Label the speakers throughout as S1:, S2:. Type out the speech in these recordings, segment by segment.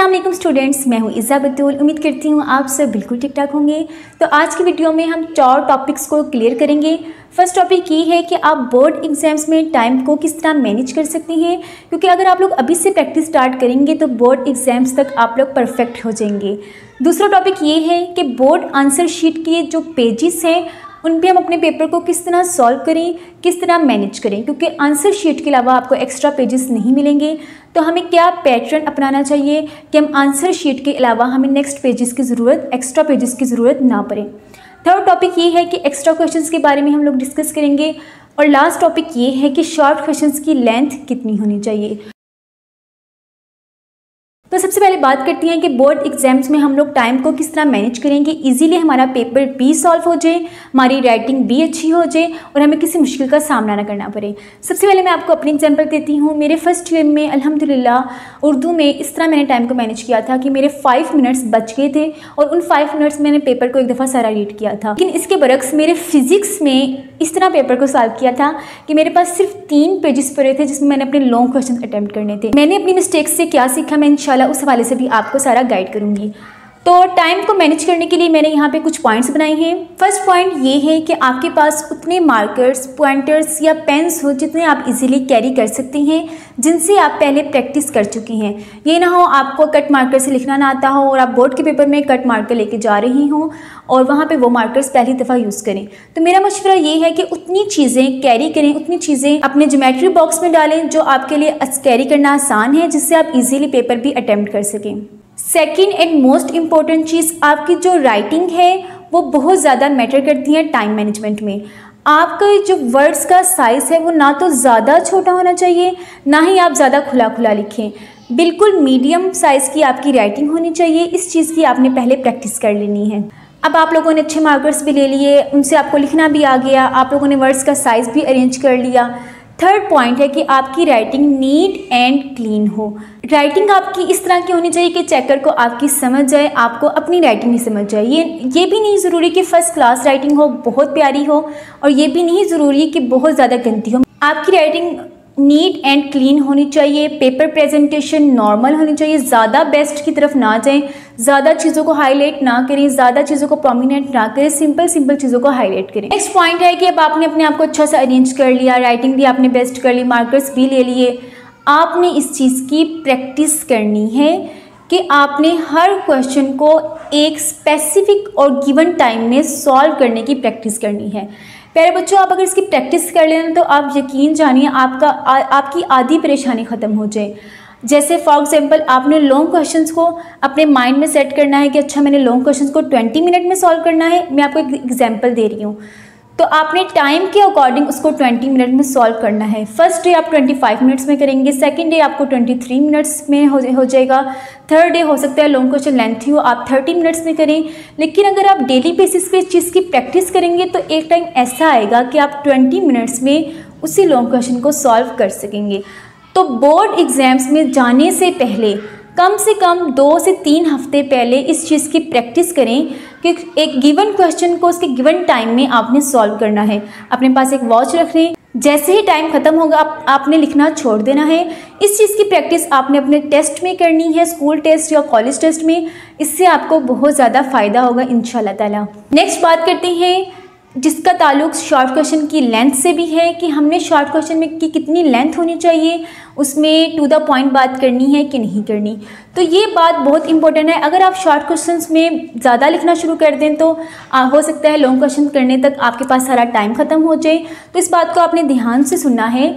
S1: वालेकुम स्टूडेंट्स मैं हूँ इज़ा बतूल उम्मीद करती हूँ आप सब बिल्कुल ठीक ठाक होंगे। तो आज की वीडियो में हम चार टॉपिक्स को क्लियर करेंगे। फ़र्स्ट टॉपिक ये है कि आप बोर्ड एग्ज़ाम्स में टाइम को किस तरह मैनेज कर सकते हैं। क्योंकि अगर आप लोग अभी से प्रैक्टिस स्टार्ट करेंगे तो बोर्ड एग्ज़ाम्स तक आप लोग परफेक्ट हो जाएँगे। दूसरा टॉपिक ये है कि बोर्ड आंसर शीट के जो पेजेस हैं उन पर हम अपने पेपर को किस तरह सॉल्व करें, किस तरह मैनेज करें? क्योंकि आंसर शीट के अलावा आपको एक्स्ट्रा पेजेस नहीं मिलेंगे। तो हमें क्या पैटर्न अपनाना चाहिए कि हम आंसर शीट के अलावा हमें नेक्स्ट पेजेस की ज़रूरत एक्स्ट्रा पेजेस की ज़रूरत ना पड़े? थर्ड टॉपिक ये है कि एक्स्ट्रा क्वेश्चंस के बारे में हम लोग डिस्कस करेंगे। और लास्ट टॉपिक ये है कि शॉर्ट क्वेश्चंस की लेंथ कितनी होनी चाहिए? तो सबसे पहले बात करती हैं कि बोर्ड एग्ज़ाम्स में हम लोग टाइम को किस तरह मैनेज करेंगे? इजीली हमारा पेपर भी सॉल्व हो जाए, हमारी राइटिंग भी अच्छी हो जाए और हमें किसी मुश्किल का सामना ना करना पड़े। सबसे पहले मैं आपको अपनी एग्जांपल देती हूँ। मेरे फ़र्स्ट ईयर में अल्हम्दुलिल्लाह उर्दू में इस तरह मैंने टाइम को मैनेज किया था कि मेरे फाइव मिनट्स बच गए थे और उन फाइव मिनट्स मैंने पेपर को एक दफ़ा सारा रीड किया था। लेकिन इसके बरक्स मेरे फिज़िक्स में इस तरह पेपर को सॉल्व किया था कि मेरे पास सिर्फ़ तीन पेजेस पड़े थे जिसमें मैंने अपने लॉन्ग क्वेश्चन अटैम्प्ट करने थे। मैंने अपनी मिस्टेक्स से क्या सीखा, मैं इंशाल्लाह उस हवाले से भी आपको सारा गाइड करूँगी। तो टाइम को मैनेज करने के लिए मैंने यहाँ पे कुछ पॉइंट्स बनाए हैं। फ़र्स्ट पॉइंट ये है कि आपके पास उतने मार्कर्स पॉइंटर्स या पेन्स हो जितने आप इजीली कैरी कर सकते हैं, जिनसे आप पहले प्रैक्टिस कर चुके हैं। ये ना हो आपको कट मार्कर से लिखना ना आता हो और आप बोर्ड के पेपर में कट मार्कर लेके जा रही हों और वहाँ पर वो मार्कर्स पहली दफ़ा यूज़ करें। तो मेरा मशवरा ये है कि उतनी चीज़ें कैरी करें, उतनी चीज़ें अपने जोमेट्री बॉक्स में डालें जो आपके लिए कैरी करना आसान है, जिससे आप इजीली पेपर भी अटैम्प्ट कर सकें। सेकेंड एंड मोस्ट इंपॉर्टेंट चीज़ आपकी जो राइटिंग है, वो बहुत ज़्यादा मैटर करती है टाइम मैनेजमेंट में। आपका जो वर्ड्स का साइज़ है, वो ना तो ज़्यादा छोटा होना चाहिए, ना ही आप ज़्यादा खुला खुला लिखें। बिल्कुल मीडियम साइज़ की आपकी राइटिंग होनी चाहिए, इस चीज़ की आपने पहले प्रैक्टिस कर लेनी है। अब आप लोगों ने अच्छे मार्कर्स भी ले लिए, उनसे आपको लिखना भी आ गया, आप लोगों ने वर्ड्स का साइज़ भी अरेंज कर लिया। थर्ड पॉइंट है कि आपकी राइटिंग नीट एंड क्लीन हो। राइटिंग आपकी इस तरह की होनी चाहिए कि चेकर को आपकी समझ जाए, आपको अपनी राइटिंग भी समझ जाए। ये ये भी नहीं ज़रूरी कि फ़र्स्ट क्लास राइटिंग हो, बहुत प्यारी हो, और ये भी नहीं ज़रूरी कि बहुत ज़्यादा गंदी हो। आपकी राइटिंग नीट एंड क्लीन होनी चाहिए, पेपर प्रेजेंटेशन नॉर्मल होनी चाहिए, ज़्यादा बेस्ट की तरफ़ ना जाएँ, ज़्यादा चीज़ों को हाईलाइट ना करें, ज़्यादा चीज़ों को प्रोमिनेंट ना करें सिंपल सिंपल चीज़ों को हाईलाइट करें। नेक्स्ट पॉइंट है कि अब आपने अपने आप को अच्छा सा अरेंज कर लिया राइटिंग भी आपने बेस्ट कर ली मार्कर्स भी ले लिए। आपने इस चीज़ की प्रैक्टिस करनी है कि आपने हर क्वेश्चन को एक स्पेसिफिक और गिवन टाइम में सॉल्व करने की प्रैक्टिस करनी है। प्यारे बच्चों आप अगर इसकी प्रैक्टिस कर लेना तो आप यकीन जानिए आपका आ, आपकी आधी परेशानी ख़त्म हो जाए। जैसे फॉर एग्ज़ाम्पल आपने लॉन्ग क्वेश्चन को अपने माइंड में सेट करना है कि अच्छा मैंने लॉन्ग क्वेश्चन को 20 मिनट में सॉल्व करना है मैं आपको एक एग्ज़ाम्पल दे रही हूँ। तो आपने टाइम के अकॉर्डिंग उसको 20 मिनट में सॉल्व करना है। फ़र्स्ट डे आप 25 मिनट्स में करेंगे सेकंड डे आपको 23 मिनट्स में हो जाएगा। थर्ड डे हो सकता है लॉन्ग क्वेश्चन लेंथी हो, आप 30 मिनट्स में करें। लेकिन अगर आप डेली बेसिस पे इस चीज़ की प्रैक्टिस करेंगे तो एक टाइम ऐसा आएगा कि आप ट्वेंटी मिनट्स में उसी लॉन्ग क्वेश्चन को सॉल्व कर सकेंगे। तो बोर्ड एग्ज़ाम्स में जाने से पहले कम से कम दो से तीन हफ़्ते पहले इस चीज़ की प्रैक्टिस करें कि एक गिवन क्वेश्चन को उसके गिवन टाइम में आपने सॉल्व करना है। अपने पास एक वॉच रख लें। जैसे ही टाइम ख़त्म होगा आप, आपने लिखना छोड़ देना है। इस चीज़ की प्रैक्टिस आपने अपने टेस्ट में करनी है स्कूल टेस्ट या कॉलेज टेस्ट में। इससे आपको बहुत ज़्यादा फ़ायदा होगा इन ताला। नेक्स्ट बात करते हैं जिसका ताल्लुक शॉर्ट क्वेश्चन की लेंथ से भी है कि हमने शॉर्ट क्वेश्चन में की कितनी लेंथ होनी चाहिए उसमें टू द पॉइंट बात करनी है कि नहीं करनी। तो ये बात बहुत इंपॉर्टेंट है। अगर आप शॉर्ट क्वेश्चंस में ज़्यादा लिखना शुरू कर दें तो आ, हो सकता है लॉन्ग क्वेश्चन करने तक आपके पास सारा टाइम ख़त्म हो जाए। तो इस बात को आपने ध्यान से सुनना है।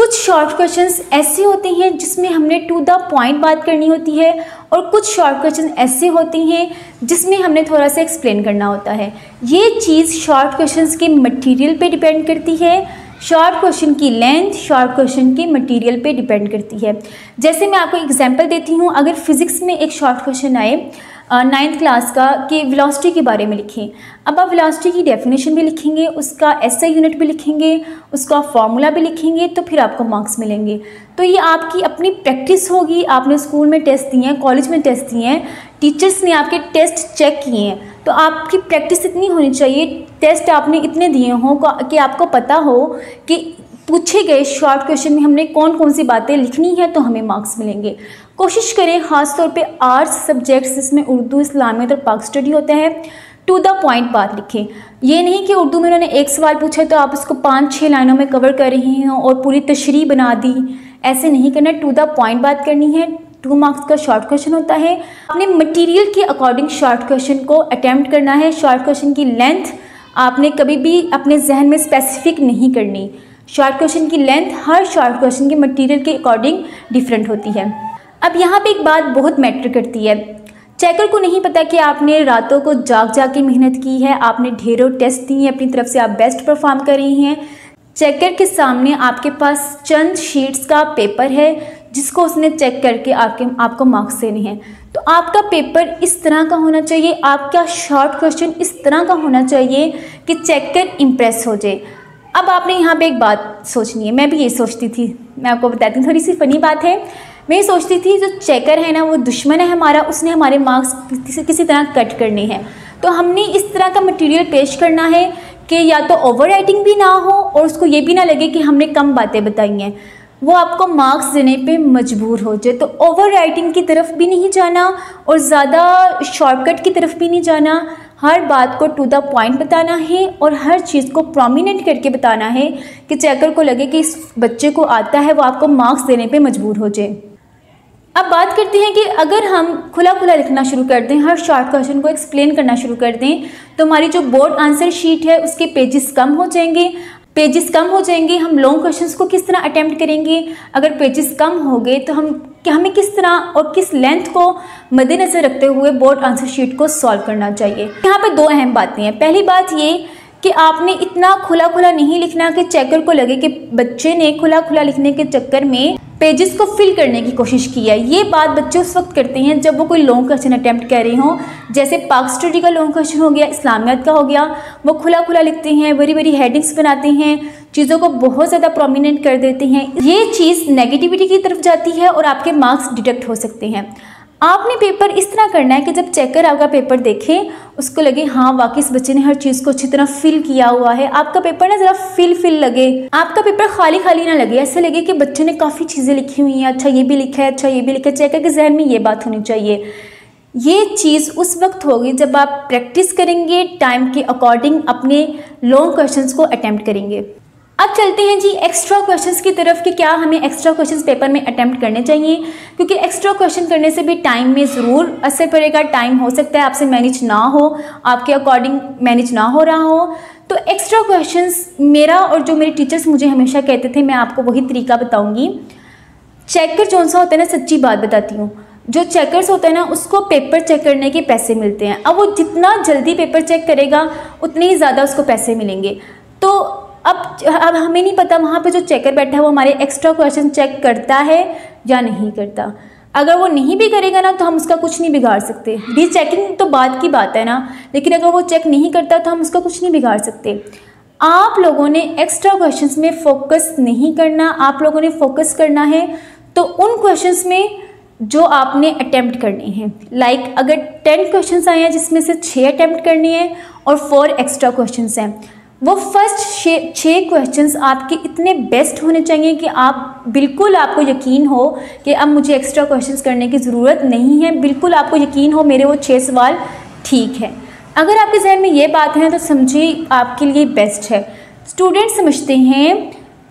S1: कुछ शॉर्ट क्वेश्चंस ऐसे होते हैं जिसमें हमने टू द पॉइंट बात करनी होती है और कुछ शॉर्ट क्वेश्चन ऐसे होते हैं जिसमें हमने थोड़ा सा एक्सप्लेन करना होता है। ये चीज़ शॉर्ट क्वेश्चंस के मटेरियल पे डिपेंड करती है। शॉर्ट क्वेश्चन की लेंथ शॉर्ट क्वेश्चन के मटेरियल पे डिपेंड करती है। जैसे मैं आपको एग्जांपल देती हूँ, अगर फिज़िक्स में एक शॉर्ट क्वेश्चन आए नाइन्थ क्लास का कि वेलोसिटी के बारे में लिखें। अब आप वेलोसिटी की डेफिनेशन भी लिखेंगे, उसका एस यूनिट भी लिखेंगे, उसका फॉर्मूला भी लिखेंगे तो फिर आपको मार्क्स मिलेंगे। तो ये आपकी अपनी प्रैक्टिस होगी। आपने स्कूल में टेस्ट दिए हैं कॉलेज में टेस्ट दिए हैं टीचर्स ने आपके टेस्ट चेक किए हैं। तो आपकी प्रैक्टिस इतनी होनी चाहिए टेस्ट आपने इतने दिए हों कि आपको पता हो कि पूछे गए शॉर्ट क्वेश्चन में हमने कौन कौन सी बातें लिखनी है तो हमें मार्क्स मिलेंगे। कोशिश करें ख़ास तौर पे आर्ट्स सब्जेक्ट्स जिसमें उर्दू इस्लामियत और पाक स्टडी होता है टू द पॉइंट बात लिखें। ये नहीं कि उर्दू में उन्होंने एक सवाल पूछा तो आप उसको पाँच छः लाइनों में कवर कर रही हैं और पूरी तशरी बना दी। ऐसे नहीं करना टू द पॉइंट बात करनी है। टू मार्क्स का शॉर्ट क्वेश्चन होता है। अपने मटेरियल के अकॉर्डिंग शॉर्ट क्वेश्चन को अटैम्प्ट करना है। शॉर्ट क्वेश्चन की लेंथ आपने कभी भी अपने जहन में स्पेसिफिक नहीं करनी। शॉर्ट क्वेश्चन की लेंथ हर शॉर्ट क्वेश्चन के मटेरियल के अकॉर्डिंग डिफरेंट होती है। अब यहाँ पे एक बात बहुत मैटर करती है। चेकर को नहीं पता कि आपने रातों को जाग जाग के मेहनत की है, आपने ढेरों टेस्ट दी हैं अपनी तरफ़ से आप बेस्ट परफॉर्म कर रही हैं। चेकर के सामने आपके पास चंद शीट्स का पेपर है, जिसको उसने चेक करके आपके, आपको मार्क्स देने हैं। तो आपका पेपर इस तरह का होना चाहिए, आपका शॉर्ट क्वेश्चन इस तरह का होना चाहिए कि चेक कर इम्प्रेस हो जाए। अब आपने यहाँ पे एक बात सोचनी है, मैं भी ये सोचती थी, मैं आपको बताती हूँ, थोड़ी सी फ़नी बात है। मैं ये सोचती थी, जो चेकर है ना, वो दुश्मन है हमारा, उसने हमारे मार्क्स किसी किसी तरह कट करने हैं। तो हमने इस तरह का मटेरियल पेश करना है कि या तो ओवर भी ना हो और उसको ये भी ना लगे कि हमने कम बातें बताई हैं। वो आपको मार्क्स देने पे मजबूर हो जाए। तो ओवर राइटिंग की तरफ़ भी नहीं जाना और ज़्यादा शॉर्टकट की तरफ़ भी नहीं जाना। हर बात को टू द पॉइंट बताना है और हर चीज़ को प्रोमिनेंट करके बताना है कि चेकर को लगे कि इस बच्चे को आता है, वो आपको मार्क्स देने पे मजबूर हो जाए। अब बात करते हैं कि अगर हम खुला खुला लिखना शुरू कर दें, हर शॉर्ट क्वेश्चन को एक्सप्लेन करना शुरू कर दें तो हमारी जो बोर्ड आंसर शीट है, उसके पेजेस कम हो जाएँगे। पेजेस कम हो जाएँगे, हम लॉन्ग क्वेश्चंस को किस तरह अटैम्प्ट करेंगे? अगर पेजेस कम हो गए तो हम कि हमें किस तरह और किस लेंथ को मद्देनज़र रखते हुए बोर्ड आंसर शीट को सॉल्व करना चाहिए? यहाँ पर दो अहम बातें हैं। पहली बात ये कि आपने इतना खुला खुला नहीं लिखना कि चेकर को लगे कि बच्चे ने खुला खुला लिखने के चक्कर में पेजेस को फिल करने की कोशिश की है। ये बात बच्चे उस वक्त करते हैं जब वो कोई लॉन्ग क्वेश्चन अटैम्प्ट कर रहे हों। जैसे पाक स्टडी का लॉन्ग क्वेश्चन हो गया इस्लामियत का हो गया, वो खुला खुला लिखते हैं बड़ी बड़ी हेडिंग्स बनाते हैं, चीज़ों को बहुत ज़्यादा प्रोमिनेंट कर देते हैं। ये चीज़ नेगेटिविटी की तरफ़ जाती है और आपके मार्क्स डिटेक्ट हो सकते हैं। आपने पेपर इस तरह करना है कि जब चेकर आपका पेपर देखे, उसको लगे हाँ वाकई इस बच्चे ने हर चीज़ को अच्छी तरह फिल किया हुआ है। आपका पेपर ना ज़रा फिल फिल लगे। आपका पेपर खाली खाली ना लगे। ऐसे लगे कि बच्चे ने काफ़ी चीज़ें लिखी हुई हैं। अच्छा ये भी लिखा है अच्छा ये भी लिखा है। चेकर के जहन में ये बात होनी चाहिए। ये चीज़ उस वक्त होगी जब आप प्रैक्टिस करेंगे टाइम के अकॉर्डिंग अपने लॉन्ग क्वेश्चंस को अटैम्प्ट करेंगे। अब चलते हैं जी एक्स्ट्रा क्वेश्चंस की तरफ़ कि क्या हमें एक्स्ट्रा क्वेश्चंस पेपर में अटैम्प्ट करने चाहिए? क्योंकि एक्स्ट्रा क्वेश्चन करने से भी टाइम में ज़रूर असर पड़ेगा टाइम हो सकता है आपसे मैनेज ना हो, आपके अकॉर्डिंग मैनेज ना हो रहा हो। तो एक्स्ट्रा क्वेश्चंस मेरा और जो मेरे टीचर्स मुझे हमेशा कहते थे, मैं आपको वही तरीका बताऊँगी। चेकर जो सा होता है ना, सच्ची बात बताती हूँ। जो चेकर्स होते हैं ना, उसको पेपर चेक करने के पैसे मिलते हैं। अब वो जितना जल्दी पेपर चेक करेगा, उतने ही ज़्यादा उसको पैसे मिलेंगे। तो अब अब हमें नहीं पता वहाँ पे जो चेकर बैठा है वो हमारे एक्स्ट्रा क्वेश्चन चेक करता है या नहीं करता। अगर वो नहीं भी करेगा ना तो हम उसका कुछ नहीं बिगाड़ सकते। रीचेकिंग तो बात की बात है ना लेकिन अगर वो चेक नहीं करता तो हम उसका कुछ नहीं बिगाड़ सकते। आप लोगों ने एक्स्ट्रा क्वेश्चंस में फोकस नहीं करना आप लोगों ने फोकस करना है तो उन क्वेश्चंस में जो आपने अटैम्प्ट करने हैं। लाइक like, अगर टेन क्वेश्चंस आए हैं जिसमें से छः अटैम्प्ट करने हैं और फोर एक्स्ट्रा क्वेश्चंस हैं। वो फ़र्स्ट छः क्वेश्चंस आपके इतने बेस्ट होने चाहिए कि आप बिल्कुल आपको यकीन हो कि अब मुझे एक्स्ट्रा क्वेश्चंस करने की ज़रूरत नहीं है। बिल्कुल आपको यकीन हो मेरे वो छः सवाल ठीक है। अगर आपके जहन में ये बात है तो समझिए आपके लिए बेस्ट है। स्टूडेंट समझते हैं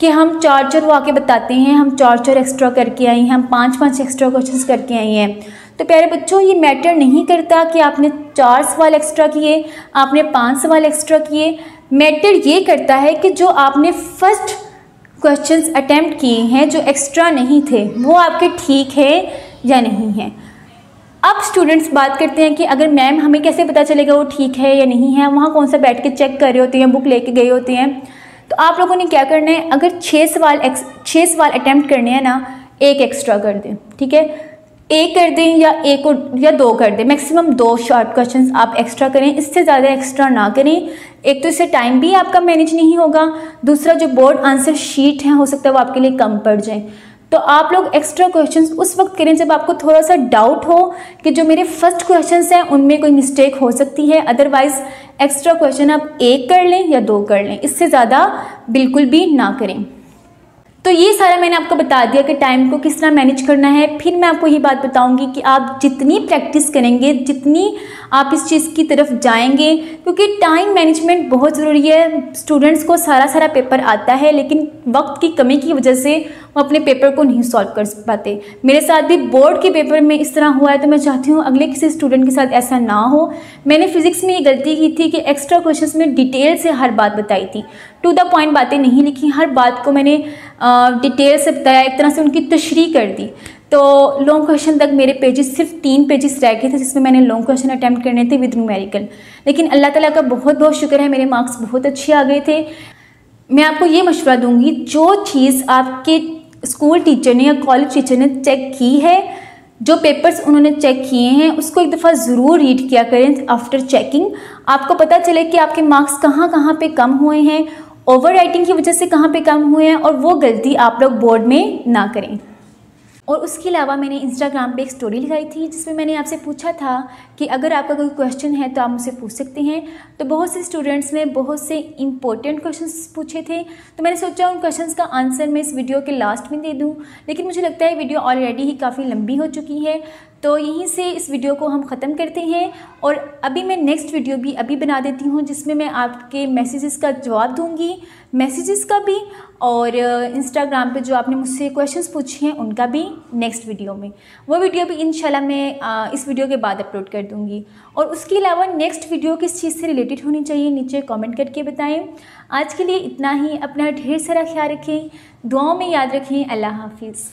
S1: कि हम चार चार वो आके बताते हैं, हम चार चार एक्स्ट्रा करके आए हैं, हम पाँच पाँच एक्स्ट्रा क्वेश्चन करके आए हैं। तो प्यारे बच्चों, ये मैटर नहीं करता कि आपने चार सवाल एक्स्ट्रा किए, आपने पाँच सवाल एक्स्ट्रा किए। मैटर ये करता है कि जो आपने फ़र्स्ट क्वेश्चंस अटेम्प्ट किए हैं, जो एक्स्ट्रा नहीं थे, वो आपके ठीक है या नहीं है? अब स्टूडेंट्स बात करते हैं कि अगर मैम हमें कैसे पता चलेगा वो ठीक है या नहीं है, वहाँ कौन सा बैठ के चेक कर रहे होते हैं बुक लेके गए होते हैं? तो आप लोगों ने क्या करना है? अगर छः सवाल छः सवाल अटैम्प्ट करने हैं ना, एक एक्स्ट्रा कर दें, ठीक है? एक कर दें या एक या दो कर दें। मैक्सिमम दो शॉर्ट क्वेश्चंस आप एक्स्ट्रा करें। इससे ज़्यादा एक्स्ट्रा ना करें। एक तो इससे टाइम भी आपका मैनेज नहीं होगा। दूसरा जो बोर्ड आंसर शीट है, हो सकता है वो आपके लिए कम पड़ जाए। तो आप लोग एक्स्ट्रा क्वेश्चंस उस वक्त करें जब आपको थोड़ा सा डाउट हो कि जो मेरे फ़र्स्ट क्वेश्चंस हैं, उनमें कोई मिस्टेक हो सकती है। अदरवाइज़ एक्स्ट्रा क्वेश्चन आप एक कर लें या दो कर लें। इससे ज़्यादा बिल्कुल भी ना करें। तो ये सारा मैंने आपको बता दिया कि टाइम को किस तरह मैनेज करना है। फिर मैं आपको ये बात बताऊँगी कि आप जितनी प्रैक्टिस करेंगे, जितनी आप इस चीज़ की तरफ़ जाएँगे, क्योंकि टाइम मैनेजमेंट बहुत ज़रूरी है। स्टूडेंट्स को सारा सारा पेपर आता है, लेकिन वक्त की कमी की वजह से वो अपने पेपर को नहीं सॉल्व कर पाते। मेरे साथ भी बोर्ड के पेपर में इस तरह हुआ है तो मैं चाहती हूँ अगले किसी स्टूडेंट के साथ ऐसा ना हो। मैंने फिज़िक्स में ये गलती की थी कि एक्स्ट्रा क्वेश्चन में डिटेल से हर बात बताई थी। टू द पॉइंट बातें नहीं लिखी, हर बात को मैंने डिटेल से बताया, एक तरह से उनकी तशरी कर दी। तो लॉन्ग क्वेश्चन तक मेरे पेजेस सिर्फ़ तीन पेजेस रह गए थे जिसमें मैंने लॉन्ग क्वेश्चन अटैम्प्ट करने थे विद न्यूमेरिकल लेकिन अल्लाह ताला का बहुत बहुत शुक्र है, मेरे मार्क्स बहुत अच्छे आ गए थे। मैं आपको ये मशवरा दूँगी, जो चीज़ आपके स्कूल टीचर ने या कॉलेज टीचर ने चेक की है, जो पेपर्स उन्होंने चेक किए हैं, उसको एक दफ़ा ज़रूर रीड किया करें आफ्टर चेकिंग आपको पता चले कि आपके मार्क्स कहाँ कहाँ पे कम हुए हैं ओवर राइटिंग की वजह से कहाँ पे कम हुए हैं और वो गलती आप लोग बोर्ड में ना करें। और उसके अलावा मैंने इंस्टाग्राम पे एक स्टोरी लगाई थी, जिसमें मैंने आपसे पूछा था कि अगर आपका कोई क्वेश्चन है तो आप मुझसे पूछ सकते हैं। तो बहुत से स्टूडेंट्स ने बहुत से इंपॉर्टेंट क्वेश्चंस पूछे थे। तो मैंने सोचा उन क्वेश्चंस का आंसर मैं इस वीडियो के लास्ट में दे दूँ। लेकिन मुझे लगता है वीडियो ऑलरेडी ही काफ़ी लंबी हो चुकी है। तो यहीं से इस वीडियो को हम ख़त्म करते हैं और अभी मैं नेक्स्ट वीडियो भी अभी बना देती हूँ, जिसमें मैं आपके मैसेजेस का जवाब दूँगी। मैसेजेस का भी और इंस्टाग्राम पे जो आपने मुझसे क्वेश्चंस पूछे हैं, उनका भी नेक्स्ट वीडियो में। वो वीडियो भी इंशाल्लाह मैं इस वीडियो के बाद अपलोड कर दूँगी। और उसके अलावा नेक्स्ट वीडियो किस चीज़ से रिलेटेड होनी चाहिए, नीचे कॉमेंट करके बताएँ। आज के लिए इतना ही। अपना ढेर सारा ख्याल रखें। दुआओं में याद रखें। अल्लाह हाफिज़।